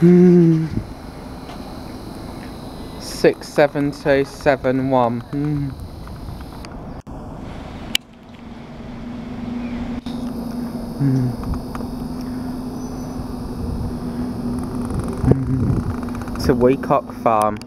Hmm. Six seven two seven one. Hmm. Hmm. Hmm. It's a Weacock farm.